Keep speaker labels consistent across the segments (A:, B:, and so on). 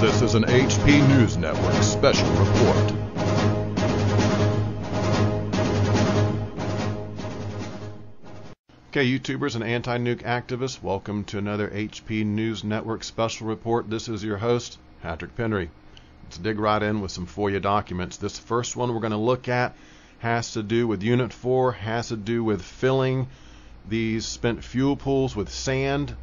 A: This is an HP News Network special report. Okay, YouTubers and anti nuke activists, welcome to another HP News Network special report. This is your host, Hatrick Penry. Let's dig right in with some FOIA documents. This first one we're going to look at has to do with Unit 4, has to do with filling these spent fuel pools with sand,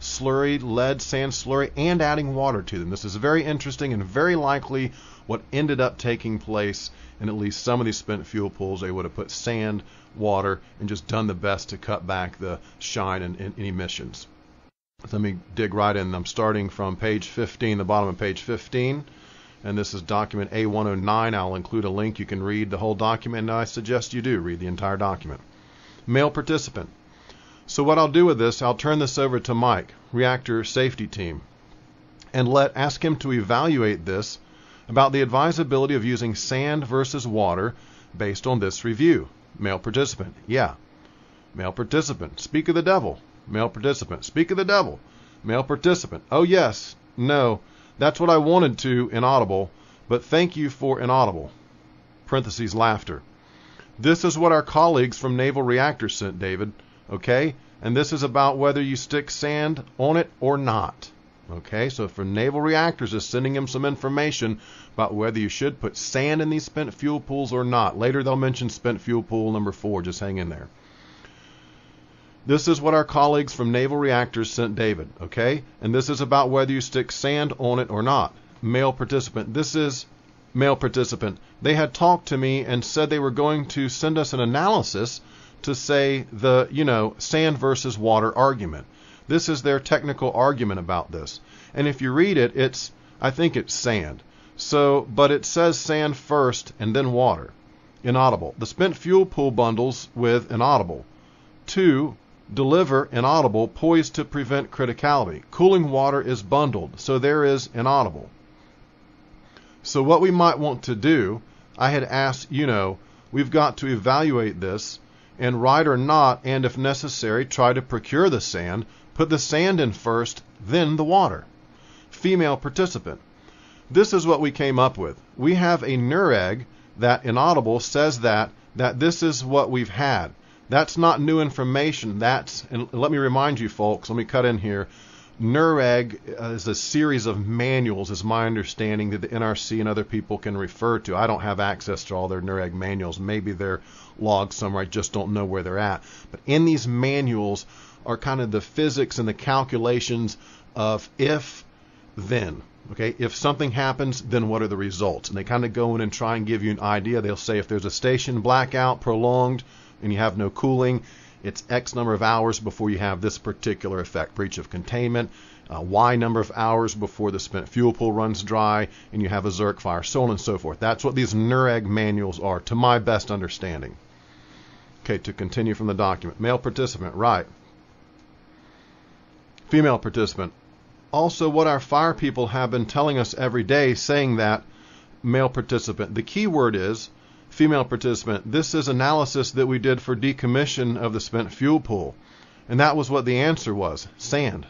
A: slurry, lead, sand slurry, and adding water to them. This is very interesting and very likely what ended up taking place in at least some of these spent fuel pools. They would have put sand, water, and just done the best to cut back the shine and, and, emissions. Let me dig right in. I'm starting from page 15, the bottom of page 15 and this is document A109. I'll include a link. You can read the whole document, and I suggest you do read the entire document. Male participant. So what I'll do with this, I'll turn this over to Mike, reactor safety team, and let ask him to evaluate this about the advisability of using sand versus water based on this review. Male participant. Yeah. Male participant. Speak of the devil. Male participant. Speak of the devil. Male participant. Oh yes. No. That's what I wanted to inaudible, but thank you for inaudible. Parentheses laughter. This is what our colleagues from Naval Reactors sent, David. Okay? And this is about whether you stick sand on it or not. Okay, so for Naval Reactors is sending him some information about whether you should put sand in these spent fuel pools or not. Later they'll mention spent fuel pool number four. Just hang in there. This is what our colleagues from Naval Reactors sent David, okay? And this is about whether you stick sand on it or not. Male participant. This is male participant. They had talked to me and said they were going to send us an analysis to say the, you know, sand versus water argument. This is their technical argument about this. And if you read it, it's I think it's sand. So, but it says sand first and then water. Inaudible. The spent fuel pool bundles with inaudible. Two, deliver inaudible poised to prevent criticality. Cooling water is bundled, so there is inaudible. So what we might want to do, I had asked, you know, we've got to evaluate this and right or not, and if necessary, try to procure the sand, put the sand in first, then the water. Female participant. This is what we came up with. We have a NUREG that inaudible says that that this is what we've had. That's not new information. That's, and let me remind you folks, let me cut in here. NUREG uh, is a series of manuals, is my understanding, that the NRC and other people can refer to. I don't have access to all their NUREG manuals. Maybe they're logged somewhere. I just don't know where they're at. But in these manuals are kind of the physics and the calculations of if, then. Okay, if something happens, then what are the results? And they kind of go in and try and give you an idea. They'll say if there's a station blackout prolonged, and you have no cooling, it's X number of hours before you have this particular effect, breach of containment, uh, Y number of hours before the spent fuel pool runs dry, and you have a Zirc fire, so on and so forth. That's what these NUREG manuals are, to my best understanding. Okay, to continue from the document. Male participant, right. Female participant. Also, what our fire people have been telling us every day, saying that male participant. The key word is female participant, this is analysis that we did for decommission of the spent fuel pool. And that was what the answer was sand.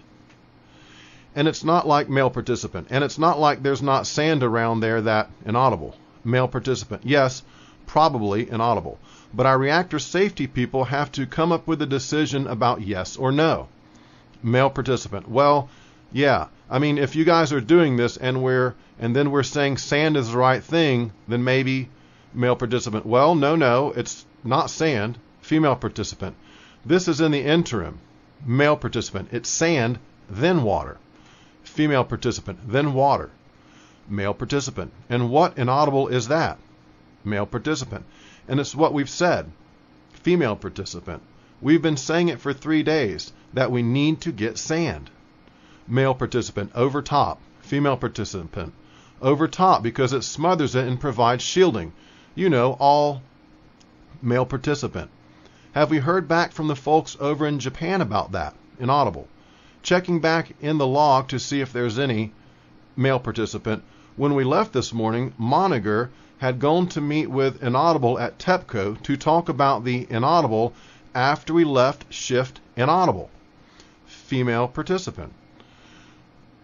A: And it's not like male participant. And it's not like there's not sand around there that inaudible. Male participant, yes, probably inaudible. But our reactor safety people have to come up with a decision about yes or no. Male participant, well, yeah. I mean, if you guys are doing this and we're and then we're saying sand is the right thing, then maybe Male participant. Well, no, no, it's not sand. Female participant. This is in the interim. Male participant. It's sand, then water. Female participant. Then water. Male participant. And what inaudible is that? Male participant. And it's what we've said. Female participant. We've been saying it for three days that we need to get sand. Male participant over top. Female participant over top because it smothers it and provides shielding you know, all male participant. Have we heard back from the folks over in Japan about that? Inaudible. Checking back in the log to see if there's any male participant. When we left this morning, Monninger had gone to meet with Inaudible at TEPCO to talk about the Inaudible after we left shift Inaudible. Female participant.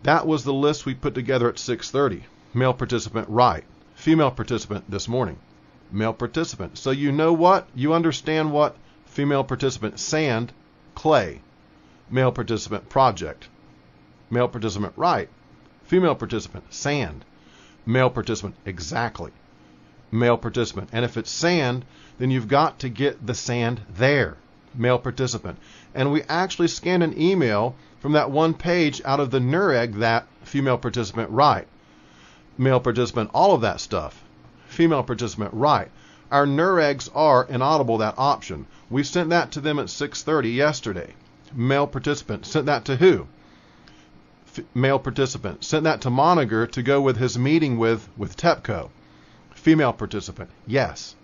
A: That was the list we put together at 6:30. Male participant right. Female participant this morning. Male participant. So you know what? You understand what female participant sand, clay. Male participant project. Male participant right. Female participant sand. Male participant exactly. Male participant. And if it's sand, then you've got to get the sand there. Male participant. And we actually scanned an email from that one page out of the NUREG that female participant right. Male participant, all of that stuff. Female participant right. Our NUREGs are inaudible that option. We sent that to them at 6:30 yesterday. Male participant sent that to who? F- male participant sent that to Monninger to go with his meeting with with TEPCO. Female participant, yes.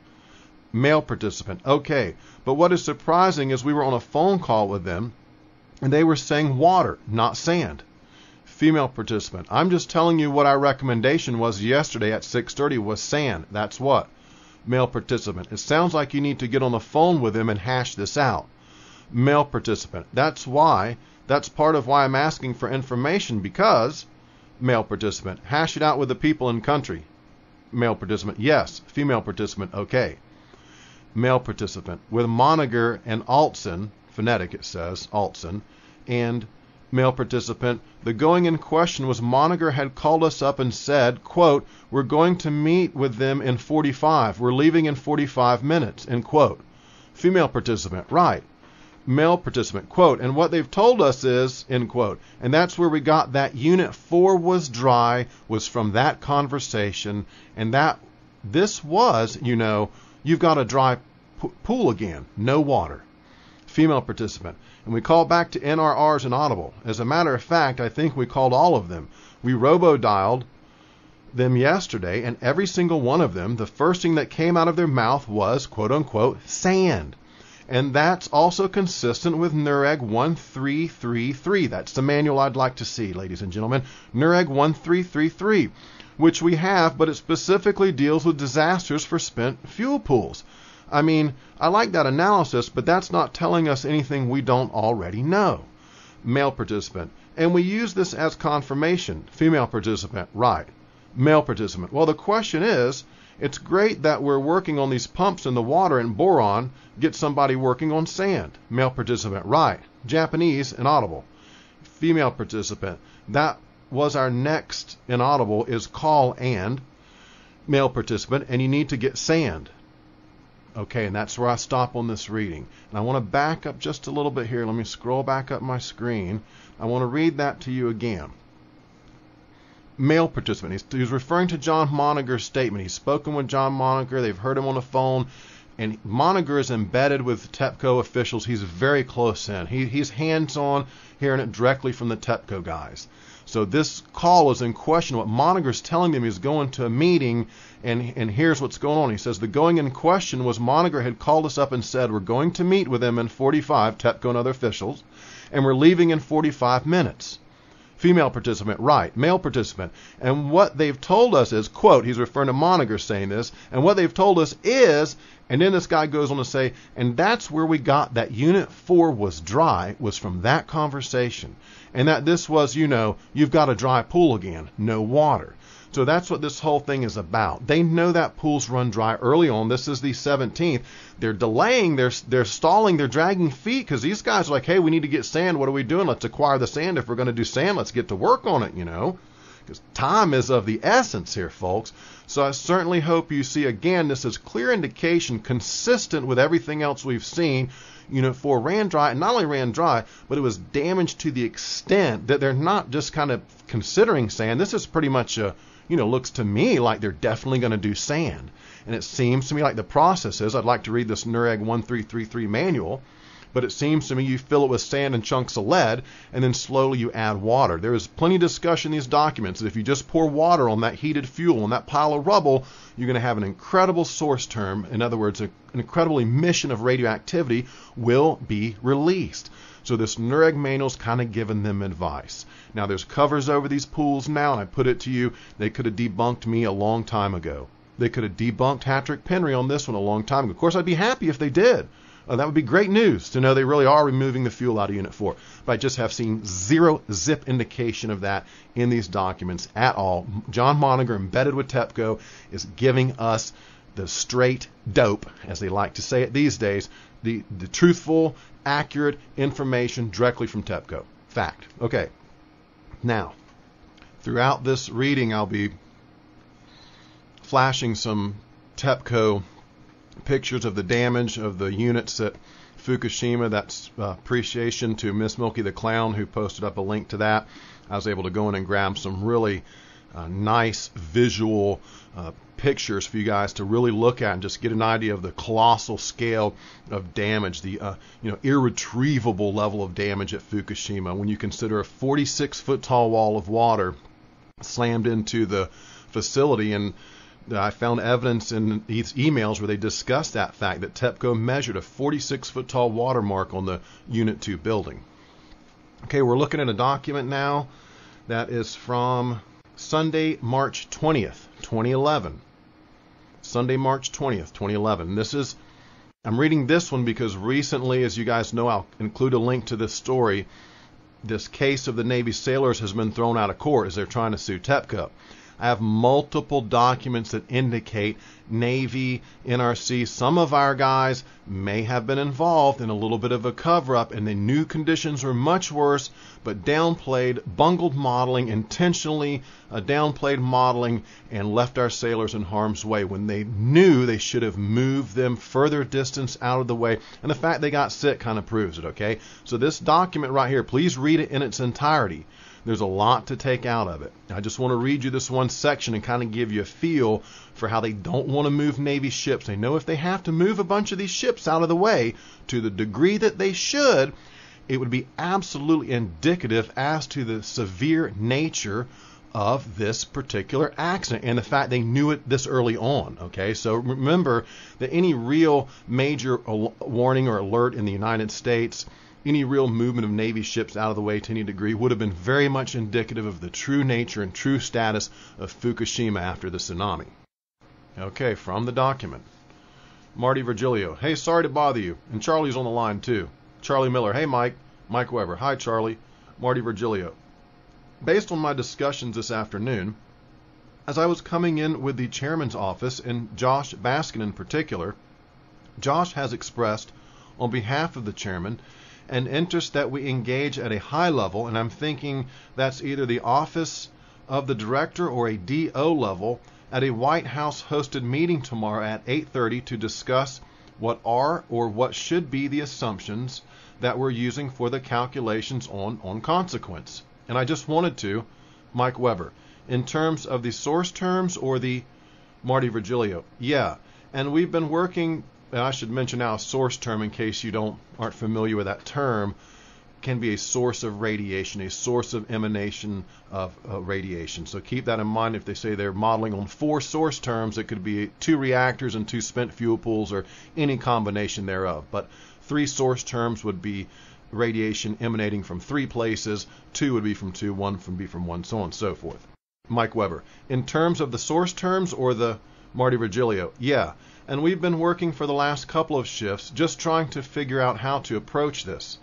A: Male participant, okay. But what is surprising is we were on a phone call with them and they were saying water, not sand. Female participant, I'm just telling you what our recommendation was yesterday at 6:30 was sand. That's what. Male participant, it sounds like you need to get on the phone with him and hash this out. Male participant, that's why, that's part of why I'm asking for information because male participant, hash it out with the people in country. Male participant, yes. Female participant, okay. Male participant, with Monninger and Altson, phonetic it says, Altson, and male participant, the going in question was Monninger had called us up and said, quote, we're going to meet with them in 45. We're leaving in 45 minutes, end quote. Female participant, right. Male participant, quote, and what they've told us is, end quote. And that's where we got that unit four was dry, was from that conversation, and that this was, you know, you've got a dry pool again, no water female participant. And we called back to NRRs and Audible. As a matter of fact, I think we called all of them. We robo dialed them yesterday, and every single one of them, the first thing that came out of their mouth was quote unquote sand. And that's also consistent with NUREG 1333. That's the manual I'd like to see, ladies and gentlemen. NUREG 1333, which we have, but it specifically deals with disasters for spent fuel pools. I mean, I like that analysis, but that's not telling us anything we don't already know. Male participant. And we use this as confirmation. Female participant, right. Male participant. Well, the question is it's great that we're working on these pumps in the water and boron, get somebody working on sand. Male participant, right. Japanese, inaudible. Female participant. That was our next inaudible is call and male participant, and you need to get sand. Okay, and that's where I stop on this reading. And I want to back up just a little bit here. Let me scroll back up my screen. I want to read that to you again. Male participant. He's, he's referring to John Monninger's statement. He's spoken with John Monninger. They've heard him on the phone. And Monninger is embedded with TEPCO officials. He's very close in. He, he's hands on hearing it directly from the TEPCO guys. So this call is in question. What Monninger's telling them is going to a meeting, and and here's what's going on. He says the going in question was Monninger had called us up and said we're going to meet with them in 45, TEPCO and other officials, and we're leaving in 45 minutes. Female participant, right. Male participant. And what they've told us is, quote, he's referring to Monninger saying this, and what they've told us is, and then this guy goes on to say, and that's where we got that Unit 4 was dry, was from that conversation and that this was, you know, you've got a dry pool again, no water. So that's what this whole thing is about. They know that pools run dry early on. This is the 17th. They're delaying, they're, they're stalling, they're dragging feet because these guys are like, hey, we need to get sand. What are we doing? Let's acquire the sand. If we're going to do sand, let's get to work on it, you know. Because time is of the essence here, folks. So I certainly hope you see again, this is clear indication consistent with everything else we've seen Unit 4 ran dry, and not only ran dry, but it was damaged to the extent that they're not just kind of considering sand. This is pretty much a, you know, looks to me like they're definitely going to do sand. And it seems to me like the process is, I'd like to read this NUREG 1333 manual, but it seems to me you fill it with sand and chunks of lead, and then slowly you add water. There is plenty of discussion in these documents that if you just pour water on that heated fuel, on that pile of rubble, you're going to have an incredible source term. In other words, an incredible emission of radioactivity will be released. So this NUREG manual's kind of giving them advice. Now there's covers over these pools now, and I put it to you, they could have debunked me a long time ago. They could have debunked Hatrick Penry on this one a long time ago. Of course, I'd be happy if they did. Uh, that would be great news to know they really are removing the fuel out of Unit 4. But I just have seen zero zip indication of that in these documents at all. John Monninger, embedded with TEPCO, is giving us the straight dope, as they like to say it these days, the, the truthful, accurate information directly from TEPCO. Fact. Okay. Now, throughout this reading, I'll be flashing some TEPCO pictures of the damage of the units at Fukushima. That's uh, appreciation to Miss Milky the Clown who posted up a link to that. I was able to go in and grab some really uh, nice visual uh, pictures for you guys to really look at and just get an idea of the colossal scale of damage, the uh, you know irretrievable level of damage at Fukushima when you consider a 46 foot tall wall of water slammed into the facility and I found evidence in these emails where they discussed that fact that TEPCO measured a 46 foot tall watermark on the Unit 2 building. Okay, we're looking at a document now that is from Sunday, March 20th, 2011. Sunday, March 20th, 2011. This is, I'm reading this one because recently, as you guys know, I'll include a link to this story. This case of the Navy sailors has been thrown out of court as they're trying to sue TEPCO. I have multiple documents that indicate Navy, NRC, some of our guys may have been involved in a little bit of a cover up, and the new conditions were much worse, but downplayed, bungled modeling, intentionally uh, downplayed modeling, and left our sailors in harm's way when they knew they should have moved them further distance out of the way. And the fact they got sick kind of proves it, okay? So, this document right here, please read it in its entirety. There's a lot to take out of it. I just want to read you this one section and kind of give you a feel for how they don't want to move Navy ships. They know if they have to move a bunch of these ships out of the way to the degree that they should, it would be absolutely indicative as to the severe nature of this particular accident and the fact they knew it this early on. Okay, so remember that any real major warning or alert in the United States any real movement of Navy ships out of the way to any degree would have been very much indicative of the true nature and true status of Fukushima after the tsunami. Okay, from the document. Marty Virgilio, hey, sorry to bother you. And Charlie's on the line too. Charlie Miller, hey, Mike. Mike Weber, hi, Charlie. Marty Virgilio. Based on my discussions this afternoon, as I was coming in with the chairman's office and Josh Batkin in particular, Josh has expressed, on behalf of the chairman, an interest that we engage at a high level, and I'm thinking that's either the office of the director or a DO level at a White House hosted meeting tomorrow at 8:30 to discuss what are or what should be the assumptions that we're using for the calculations on on consequence. And I just wanted to Mike Weber in terms of the source terms or the Marty Virgilio. Yeah. And we've been working and I should mention now a source term in case you don't aren't familiar with that term can be a source of radiation, a source of emanation of uh, radiation. So keep that in mind. If they say they're modeling on four source terms, it could be two reactors and two spent fuel pools or any combination thereof. But three source terms would be radiation emanating from three places, two would be from two, one from be from one, so on and so forth. Mike Weber. In terms of the source terms or the Marty Virgilio, yeah, and we've been working for the last couple of shifts just trying to figure out how to approach this.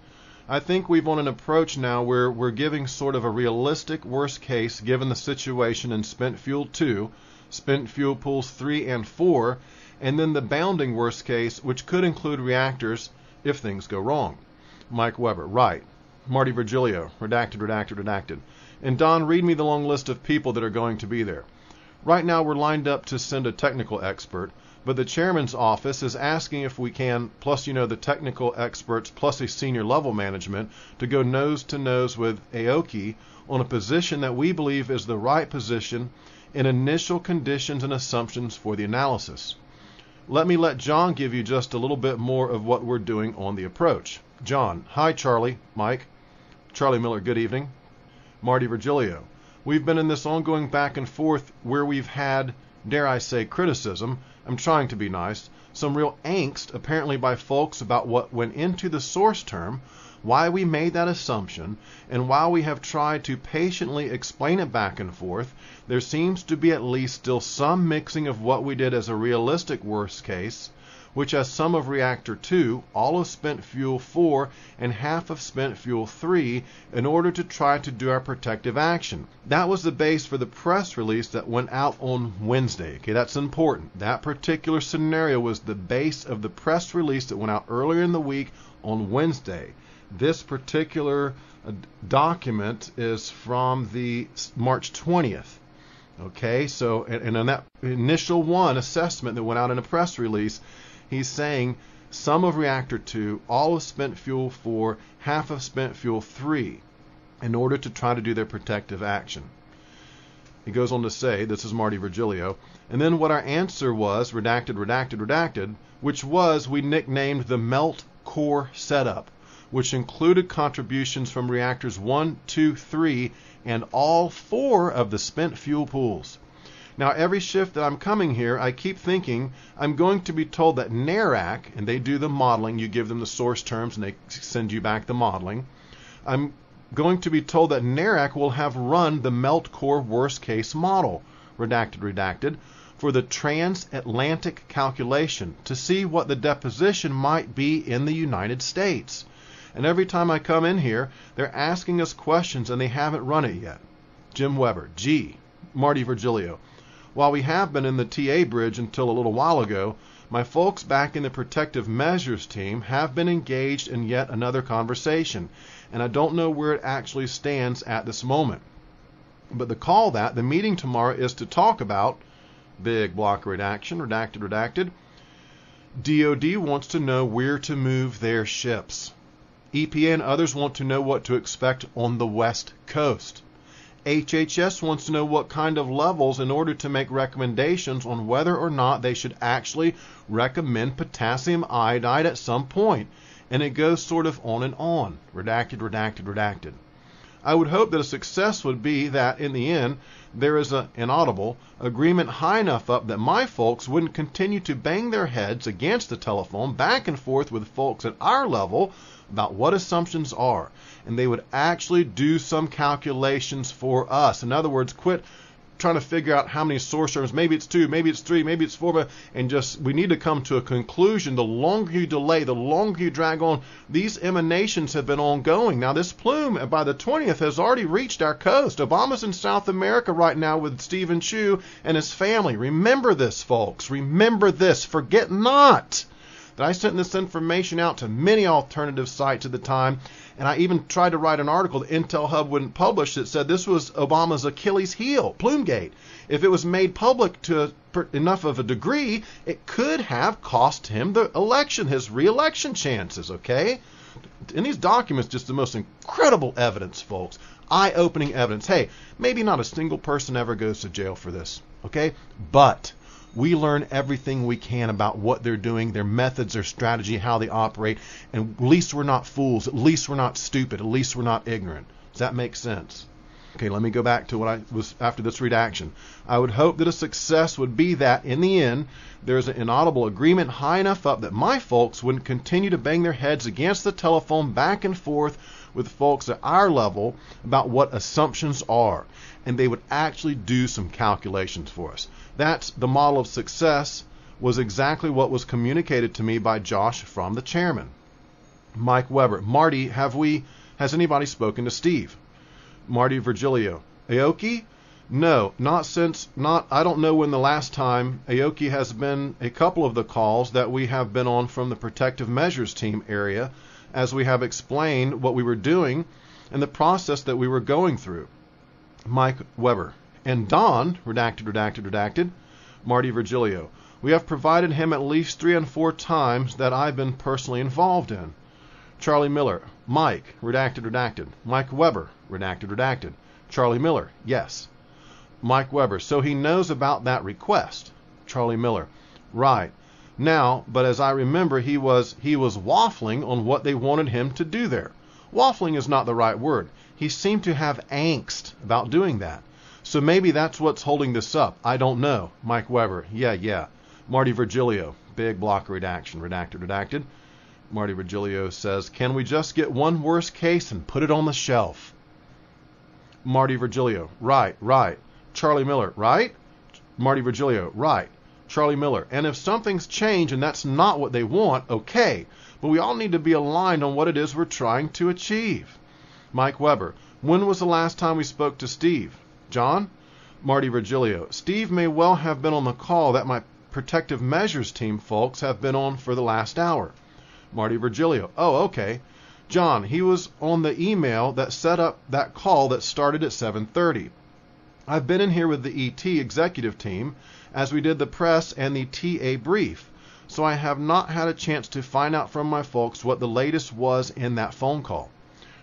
A: I think we've on an approach now where we're giving sort of a realistic worst case given the situation in spent fuel 2, spent fuel pools 3 and 4, and then the bounding worst case, which could include reactors if things go wrong. Mike Weber, right. Marty Virgilio, redacted, redacted, redacted. And Don, read me the long list of people that are going to be there. Right now, we're lined up to send a technical expert, but the chairman's office is asking if we can, plus, you know, the technical experts, plus a senior level management, to go nose to nose with Aoki on a position that we believe is the right position in initial conditions and assumptions for the analysis. Let me let John give you just a little bit more of what we're doing on the approach. John, hi Charlie, Mike. Charlie Miller, good evening. Marty Virgilio. We've been in this ongoing back and forth where we've had, dare I say, criticism I'm trying to be nice, some real angst apparently by folks about what went into the source term, why we made that assumption, and while we have tried to patiently explain it back and forth, there seems to be at least still some mixing of what we did as a realistic worst case which has some of reactor 2, all of spent fuel 4, and half of spent fuel 3 in order to try to do our protective action. That was the base for the press release that went out on Wednesday. Okay, that's important. That particular scenario was the base of the press release that went out earlier in the week on Wednesday. This particular uh, document is from the March 20th. Okay, so and, and in that initial one assessment that went out in a press release, he's saying some of reactor 2, all of spent fuel 4, half of spent fuel 3, in order to try to do their protective action. He goes on to say, this is Marty Virgilio, and then what our answer was, redacted, redacted, redacted, which was we nicknamed the melt core setup, which included contributions from reactors 1, 2, 3, and all four of the spent fuel pools. Now, every shift that I'm coming here, I keep thinking I'm going to be told that NARAC, and they do the modeling, you give them the source terms and they send you back the modeling. I'm going to be told that NARAC will have run the melt core worst case model, redacted, redacted, for the transatlantic calculation to see what the deposition might be in the United States. And every time I come in here, they're asking us questions and they haven't run it yet. Jim Weber, G. Marty Virgilio. While we have been in the TA bridge until a little while ago, my folks back in the protective measures team have been engaged in yet another conversation, and I don't know where it actually stands at this moment. But the call that the meeting tomorrow is to talk about big block redaction, redacted, redacted. DoD wants to know where to move their ships. EPA and others want to know what to expect on the West Coast. HHS wants to know what kind of levels in order to make recommendations on whether or not they should actually recommend potassium iodide at some point. And it goes sort of on and on. Redacted, redacted, redacted. I would hope that a success would be that in the end there is an audible agreement high enough up that my folks wouldn't continue to bang their heads against the telephone back and forth with folks at our level about what assumptions are and they would actually do some calculations for us. In other words, quit trying to figure out how many source terms. Maybe it's two, maybe it's three, maybe it's four, and just we need to come to a conclusion. The longer you delay, the longer you drag on. These emanations have been ongoing. Now, this plume uh, by the 20th has already reached our coast. Obama's in South America right now with Steven Chu and his family. Remember this, folks. Remember this. Forget not that I sent this information out to many alternative sites at the time and I even tried to write an article that Intel Hub wouldn't publish that said this was Obama's Achilles heel, Plumegate. If it was made public to enough of a degree, it could have cost him the election, his reelection chances, okay? In these documents, just the most incredible evidence, folks. Eye opening evidence. Hey, maybe not a single person ever goes to jail for this, okay? But we learn everything we can about what they're doing, their methods, their strategy, how they operate, and at least we're not fools. At least we're not stupid. At least we're not ignorant. Does that make sense? Okay, let me go back to what I was after this redaction. I would hope that a success would be that in the end there's an inaudible agreement high enough up that my folks wouldn't continue to bang their heads against the telephone back and forth with folks at our level about what assumptions are, and they would actually do some calculations for us. That's the model of success was exactly what was communicated to me by Josh from the chairman. Mike Weber, Marty, have we has anybody spoken to Steve? Marty Virgilio, Aoki? No, not since not I don't know when the last time Aoki has been a couple of the calls that we have been on from the protective measures team area as we have explained what we were doing and the process that we were going through. Mike Weber, and Don, redacted, redacted, redacted, Marty Virgilio. We have provided him at least three and four times that I've been personally involved in. Charlie Miller, Mike, redacted, redacted. Mike Weber, redacted, redacted. Charlie Miller, yes. Mike Weber, so he knows about that request. Charlie Miller, right. Now, but as I remember, he was he was waffling on what they wanted him to do there. Waffling is not the right word. He seemed to have angst about doing that. So maybe that's what's holding this up. I don't know. Mike Weber. Yeah, yeah. Marty Virgilio. Big block redaction. Redacted, redacted. Marty Virgilio says, Can we just get one worse case and put it on the shelf? Marty Virgilio. Right, right. Charlie Miller. Right? Marty Virgilio. Right. Charlie Miller. And if something's changed and that's not what they want, okay. But we all need to be aligned on what it is we're trying to achieve. Mike Weber. When was the last time we spoke to Steve? John? Marty Virgilio. Steve may well have been on the call that my protective measures team folks have been on for the last hour. Marty Virgilio. Oh, okay. John, he was on the email that set up that call that started at 7:30. I've been in here with the ET executive team as we did the press and the TA brief, so I have not had a chance to find out from my folks what the latest was in that phone call.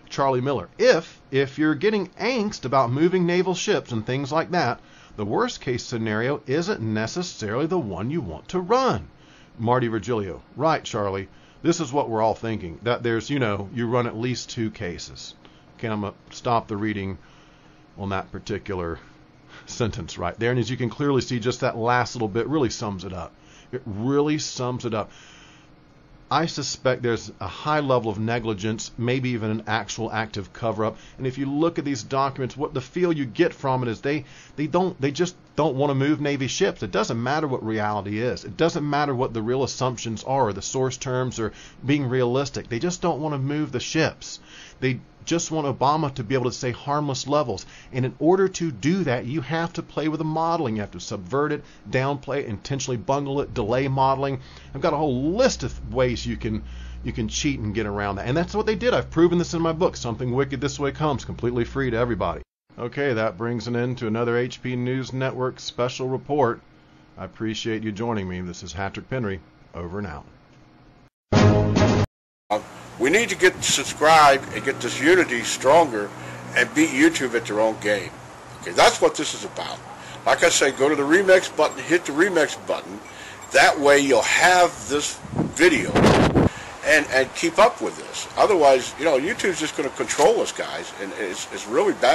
A: Charlie Miller. If if you're getting angst about moving naval ships and things like that, the worst case scenario isn't necessarily the one you want to run. Marty Virgilio. Right, Charlie. This is what we're all thinking. That there's, you know, you run at least two cases. Okay, I'm gonna stop the reading on that particular sentence right there. And as you can clearly see, just that last little bit really sums it up. It really sums it up. I suspect there's a high level of negligence, maybe even an actual active cover-up. And if you look at these documents, what the feel you get from it is they they don't they just don't want to move Navy ships. It doesn't matter what reality is. It doesn't matter what the real assumptions are or the source terms are being realistic. They just don't want to move the ships. They just want Obama to be able to say harmless levels. And in order to do that, you have to play with the modeling. You have to subvert it, downplay it, intentionally bungle it, delay modeling. I've got a whole list of ways you can you can cheat and get around that. And that's what they did. I've proven this in my book, Something Wicked This Way Comes, completely free to everybody. Okay, that brings an end to another HP News Network special report. I appreciate you joining me. This is Hatrick Penry. Over and out.
B: We need to get subscribed and get this unity stronger and beat YouTube at their own game. Okay, that's what this is about. Like I say, go to the remix button, hit the remix button. That way you'll have this video and, and keep up with this. Otherwise, you know, YouTube's just going to control us, guys, and it's, it's really bad.